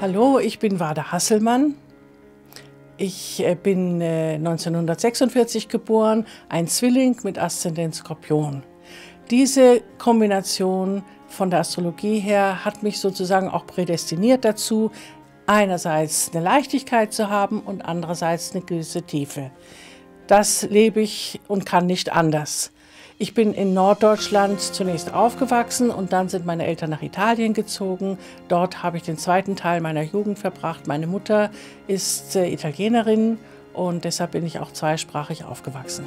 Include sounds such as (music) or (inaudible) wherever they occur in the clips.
Hallo, ich bin Wada Hasselmann. Ich äh, bin 1946 äh, geboren, ein Zwilling mit Aszendent Skorpion. Diese Kombination von der Astrologie her hat mich sozusagen auch prädestiniert dazu, einerseits eine Leichtigkeit zu haben und andererseits eine gewisse Tiefe. Das lebe ich und kann nicht anders. Ich bin in Norddeutschland zunächst aufgewachsen und dann sind meine Eltern nach Italien gezogen. Dort habe ich den zweiten Teil meiner Jugend verbracht. Meine Mutter ist äh, Italienerin und deshalb bin ich auch zweisprachig aufgewachsen.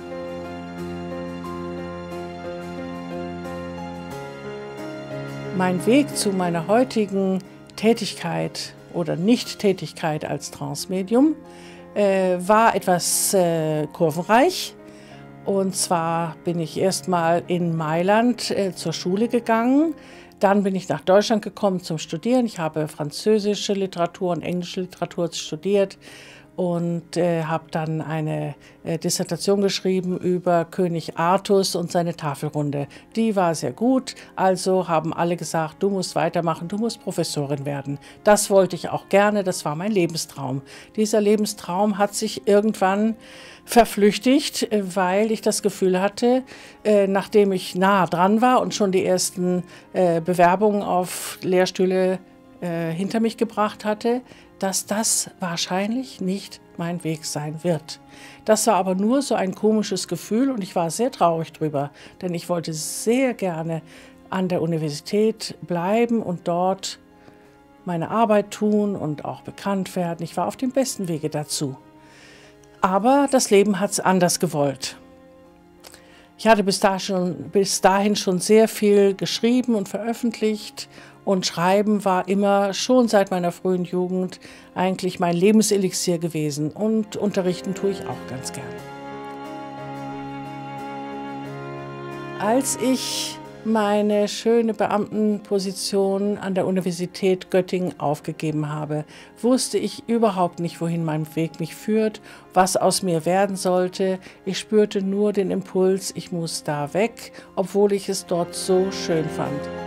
Mein Weg zu meiner heutigen Tätigkeit oder Nicht-Tätigkeit als Transmedium äh, war etwas äh, kurvenreich. Und zwar bin ich erstmal in Mailand äh, zur Schule gegangen. Dann bin ich nach Deutschland gekommen zum Studieren. Ich habe französische Literatur und englische Literatur studiert und äh, habe dann eine äh, Dissertation geschrieben über König Artus und seine Tafelrunde. Die war sehr gut, also haben alle gesagt, du musst weitermachen, du musst Professorin werden. Das wollte ich auch gerne, das war mein Lebenstraum. Dieser Lebenstraum hat sich irgendwann verflüchtigt, äh, weil ich das Gefühl hatte, äh, nachdem ich nah dran war und schon die ersten äh, Bewerbungen auf Lehrstühle hinter mich gebracht hatte, dass das wahrscheinlich nicht mein Weg sein wird. Das war aber nur so ein komisches Gefühl und ich war sehr traurig drüber, denn ich wollte sehr gerne an der Universität bleiben und dort meine Arbeit tun und auch bekannt werden. Ich war auf dem besten Wege dazu. Aber das Leben hat es anders gewollt. Ich hatte bis, da schon, bis dahin schon sehr viel geschrieben und veröffentlicht und Schreiben war immer schon seit meiner frühen Jugend eigentlich mein Lebenselixier gewesen und unterrichten tue ich auch ganz gern. Als ich meine schöne Beamtenposition an der Universität Göttingen aufgegeben habe, wusste ich überhaupt nicht, wohin mein Weg mich führt, was aus mir werden sollte. Ich spürte nur den Impuls, ich muss da weg, obwohl ich es dort so schön fand.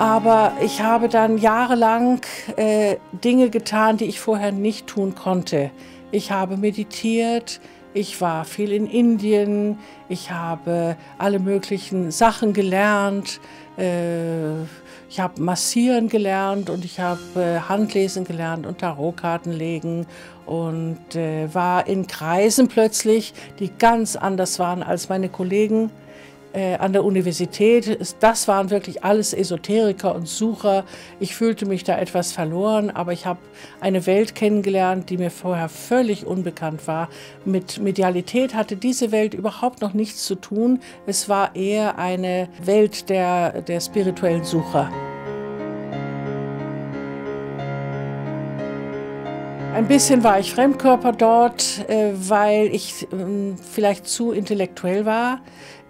Aber ich habe dann jahrelang äh, Dinge getan, die ich vorher nicht tun konnte. Ich habe meditiert, ich war viel in Indien, ich habe alle möglichen Sachen gelernt. Äh, ich habe massieren gelernt und ich habe äh, Handlesen gelernt und Tarotkarten legen und äh, war in Kreisen plötzlich, die ganz anders waren als meine Kollegen äh, an der Universität. Das waren wirklich alles Esoteriker und Sucher. Ich fühlte mich da etwas verloren, aber ich habe eine Welt kennengelernt, die mir vorher völlig unbekannt war. Mit Medialität hatte diese Welt überhaupt noch nichts zu tun. Es war eher eine Welt der, der spirituellen Sucher. Ein bisschen war ich Fremdkörper dort, äh, weil ich ähm, vielleicht zu intellektuell war.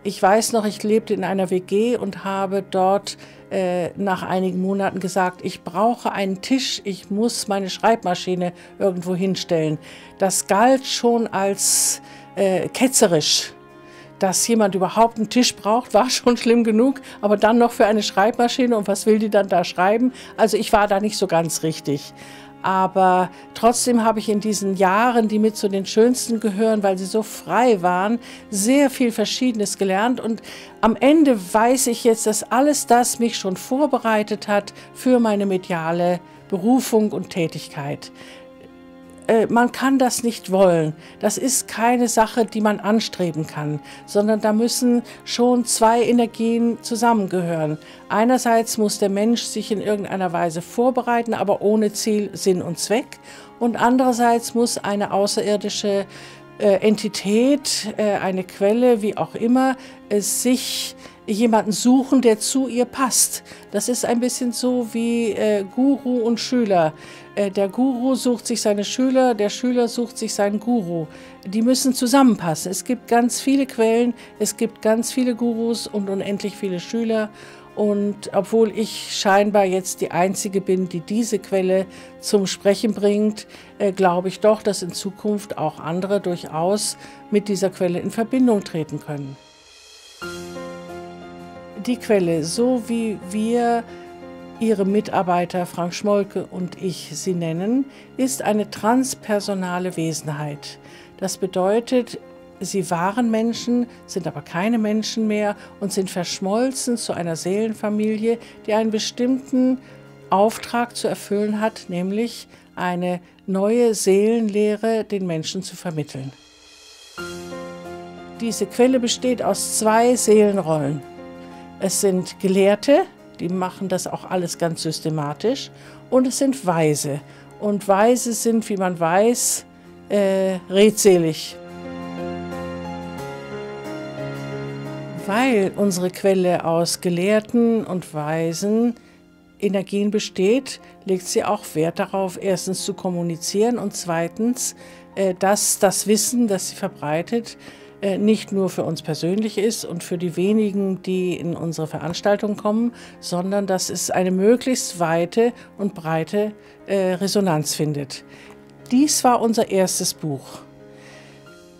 Ich weiß noch, ich lebte in einer WG und habe dort äh, nach einigen Monaten gesagt, ich brauche einen Tisch, ich muss meine Schreibmaschine irgendwo hinstellen. Das galt schon als äh, ketzerisch. Dass jemand überhaupt einen Tisch braucht, war (laughs) schon schlimm genug, aber dann noch für eine Schreibmaschine und was will die dann da schreiben? Also ich war da nicht so ganz richtig. Aber trotzdem habe ich in diesen Jahren, die mit zu den schönsten gehören, weil sie so frei waren, sehr viel Verschiedenes gelernt. Und am Ende weiß ich jetzt, dass alles das mich schon vorbereitet hat für meine mediale Berufung und Tätigkeit. Äh, man kann das nicht wollen. Das ist keine Sache, die man anstreben kann, sondern da müssen schon zwei Energien zusammengehören. Einerseits muss der Mensch sich in irgendeiner Weise vorbereiten, aber ohne Ziel, Sinn und Zweck. Und andererseits muss eine außerirdische äh, Entität, äh, eine Quelle, wie auch immer, sich jemanden suchen, der zu ihr passt. Das ist ein bisschen so wie äh, Guru und Schüler. Äh, der Guru sucht sich seine Schüler, der Schüler sucht sich seinen Guru. Die müssen zusammenpassen. Es gibt ganz viele Quellen, es gibt ganz viele Gurus und unendlich viele Schüler. Und obwohl ich scheinbar jetzt die Einzige bin, die diese Quelle zum Sprechen bringt, äh, glaube ich doch, dass in Zukunft auch andere durchaus mit dieser Quelle in Verbindung treten können die Quelle, so wie wir Ihre Mitarbeiter Frank Schmolke und ich sie nennen, ist eine transpersonale Wesenheit. Das bedeutet, sie waren Menschen, sind aber keine Menschen mehr und sind verschmolzen zu einer Seelenfamilie, die einen bestimmten Auftrag zu erfüllen hat, nämlich eine neue Seelenlehre den Menschen zu vermitteln. Diese Quelle besteht aus zwei Seelenrollen. Es sind Gelehrte, die machen das auch alles ganz systematisch, und es sind Weise. Und Weise sind, wie man weiß, äh, redselig. Weil unsere Quelle aus Gelehrten und Weisen Energien besteht, legt sie auch Wert darauf, erstens zu kommunizieren und zweitens, äh, dass das Wissen, das sie verbreitet, nicht nur für uns persönlich ist und für die wenigen, die in unsere Veranstaltung kommen, sondern dass es eine möglichst weite und breite äh, Resonanz findet. Dies war unser erstes Buch.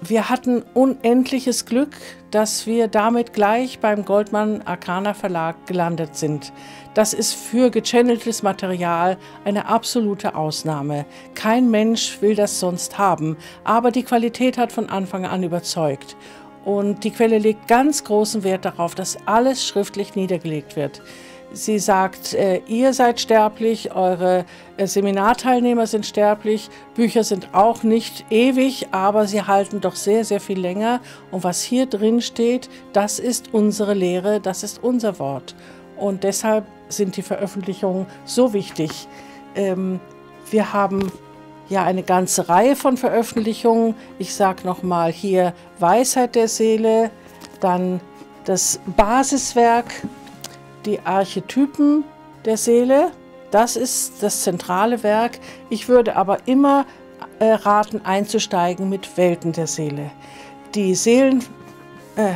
Wir hatten unendliches Glück, dass wir damit gleich beim Goldmann Arcana Verlag gelandet sind. Das ist für gechanneltes Material eine absolute Ausnahme. Kein Mensch will das sonst haben, aber die Qualität hat von Anfang an überzeugt. Und die Quelle legt ganz großen Wert darauf, dass alles schriftlich niedergelegt wird. Sie sagt, äh, ihr seid sterblich, eure äh, Seminarteilnehmer sind sterblich, Bücher sind auch nicht ewig, aber sie halten doch sehr, sehr viel länger. Und was hier drin steht, das ist unsere Lehre, das ist unser Wort. Und deshalb sind die Veröffentlichungen so wichtig. Ähm, wir haben ja eine ganze Reihe von Veröffentlichungen. Ich sage nochmal hier Weisheit der Seele, dann das Basiswerk die Archetypen der Seele. Das ist das zentrale Werk. Ich würde aber immer äh, raten, einzusteigen mit Welten der Seele. Die, Seelen, äh,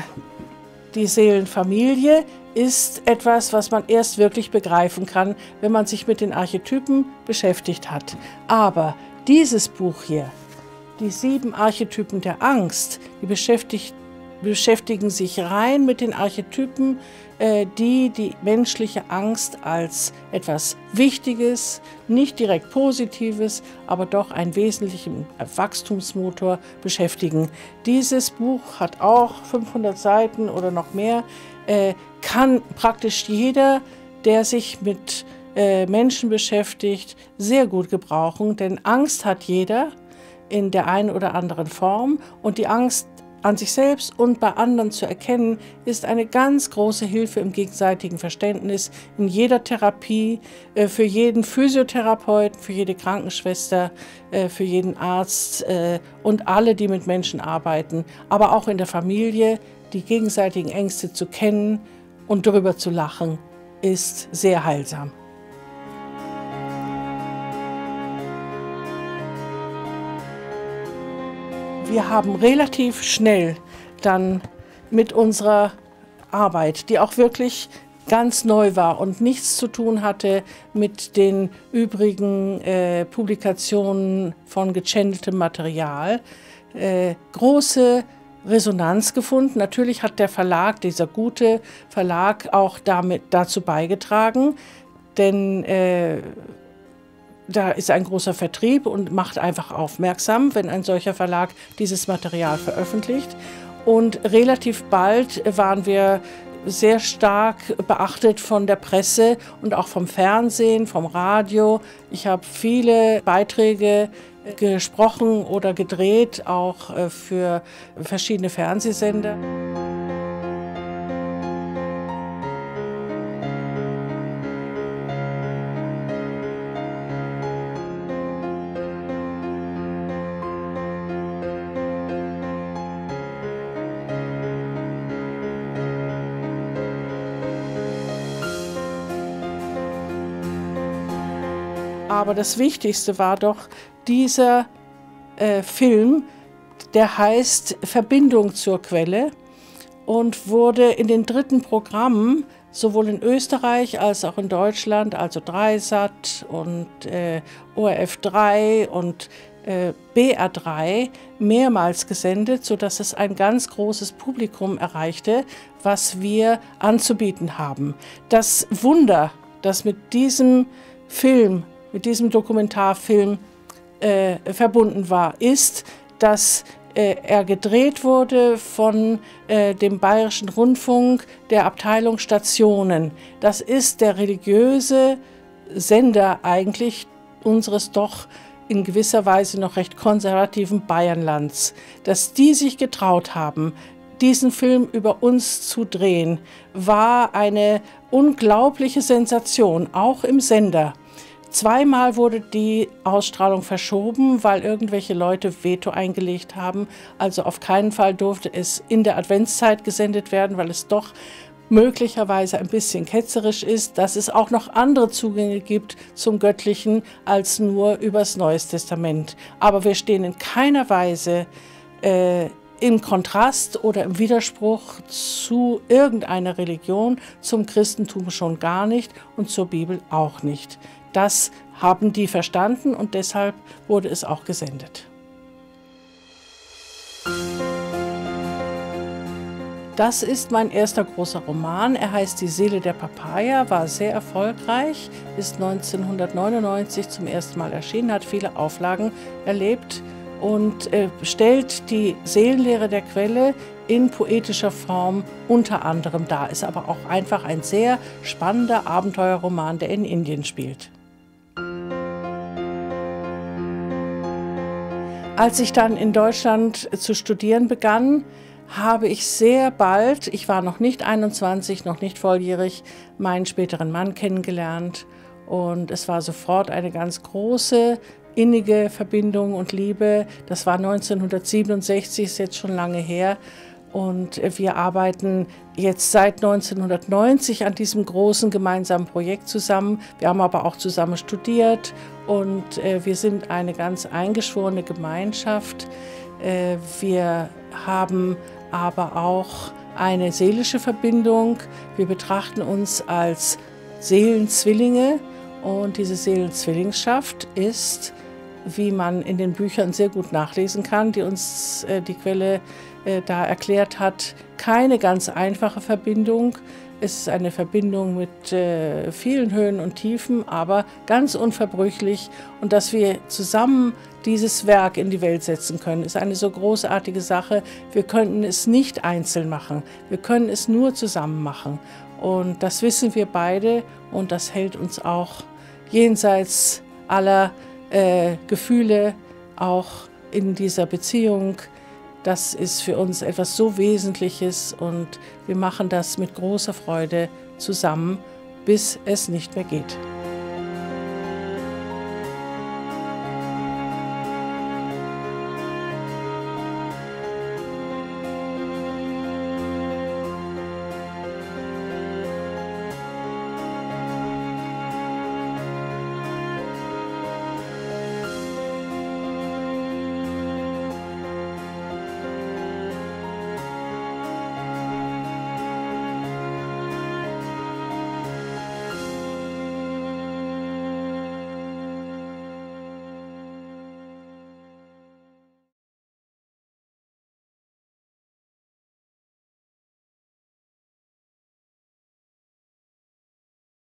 die Seelenfamilie ist etwas, was man erst wirklich begreifen kann, wenn man sich mit den Archetypen beschäftigt hat. Aber dieses Buch hier, die sieben Archetypen der Angst, die beschäftigt, beschäftigen sich rein mit den Archetypen äh, die die menschliche Angst als etwas Wichtiges, nicht direkt Positives, aber doch einen wesentlichen Wachstumsmotor beschäftigen. Dieses Buch hat auch 500 Seiten oder noch mehr, äh, kann praktisch jeder, der sich mit äh, Menschen beschäftigt, sehr gut gebrauchen, denn Angst hat jeder in der einen oder anderen Form und die Angst an sich selbst und bei anderen zu erkennen, ist eine ganz große Hilfe im gegenseitigen Verständnis in jeder Therapie, äh, für jeden Physiotherapeuten, für jede Krankenschwester, äh, für jeden Arzt äh, und alle, die mit Menschen arbeiten, aber auch in der Familie, die gegenseitigen Ängste zu kennen und darüber zu lachen, ist sehr heilsam. Wir haben relativ schnell dann mit unserer Arbeit, die auch wirklich ganz neu war und nichts zu tun hatte mit den übrigen äh, Publikationen von gechanneltem Material, äh, große Resonanz gefunden. Natürlich hat der Verlag, dieser gute Verlag, auch damit dazu beigetragen, denn äh, da ist ein großer Vertrieb und macht einfach aufmerksam, wenn ein solcher Verlag dieses Material veröffentlicht. Und relativ bald waren wir sehr stark beachtet von der Presse und auch vom Fernsehen, vom Radio. Ich habe viele Beiträge gesprochen oder gedreht, auch äh, für verschiedene Fernsehsender. Aber das Wichtigste war doch dieser äh, Film, der heißt Verbindung zur Quelle und wurde in den dritten Programmen sowohl in Österreich als auch in Deutschland, also Dreisat und äh, ORF 3 und äh, BR3 mehrmals gesendet, sodass es ein ganz großes Publikum erreichte, was wir anzubieten haben. Das Wunder das mit diesem Film, mit diesem Dokumentarfilm äh, verbunden war, ist, dass äh, er gedreht wurde von äh, dem Bayerischen Rundfunk der Abteilung Stationen. Das ist der religiöse Sender eigentlich unseres doch in gewisser Weise noch recht konservativen Bayernlands. Dass die sich getraut haben, diesen Film über uns zu drehen, war eine unglaubliche Sensation, auch im Sender. Zweimal wurde die Ausstrahlung verschoben, weil irgendwelche Leute Veto eingelegt haben. Also auf keinen Fall durfte es in der Adventszeit gesendet werden, weil es doch möglicherweise ein bisschen ketzerisch ist, dass es auch noch andere Zugänge gibt zum Göttlichen als nur übers Neues Testament. Aber wir stehen in keiner Weise äh, im Kontrast oder im Widerspruch zu irgendeiner Religion, zum Christentum schon gar nicht und zur Bibel auch nicht. Das haben die verstanden und deshalb wurde es auch gesendet. Das ist mein erster großer Roman. Er heißt Die Seele der Papaya, war sehr erfolgreich, ist 1999 zum ersten Mal erschienen, hat viele Auflagen erlebt und äh, stellt die Seelenlehre der Quelle in poetischer Form unter anderem dar. Ist aber auch einfach ein sehr spannender Abenteuerroman, der in Indien spielt. Als ich dann in Deutschland zu studieren begann, habe ich sehr bald, ich war noch nicht 21, noch nicht volljährig, meinen späteren Mann kennengelernt. Und es war sofort eine ganz große, innige Verbindung und Liebe. Das war 1967, ist jetzt schon lange her. Und wir arbeiten jetzt seit 1990 an diesem großen gemeinsamen Projekt zusammen. Wir haben aber auch zusammen studiert und äh, wir sind eine ganz eingeschworene Gemeinschaft. Äh, wir haben aber auch eine seelische Verbindung. Wir betrachten uns als Seelenzwillinge und diese Seelenzwillingschaft ist, wie man in den Büchern sehr gut nachlesen kann, die uns äh, die Quelle äh, da erklärt hat, keine ganz einfache Verbindung. Es ist eine Verbindung mit äh, vielen Höhen und Tiefen, aber ganz unverbrüchlich. Und dass wir zusammen dieses Werk in die Welt setzen können, ist eine so großartige Sache. Wir könnten es nicht einzeln machen. Wir können es nur zusammen machen. Und das wissen wir beide und das hält uns auch jenseits aller äh, Gefühle auch in dieser Beziehung das ist für uns etwas so Wesentliches und wir machen das mit großer Freude zusammen, bis es nicht mehr geht.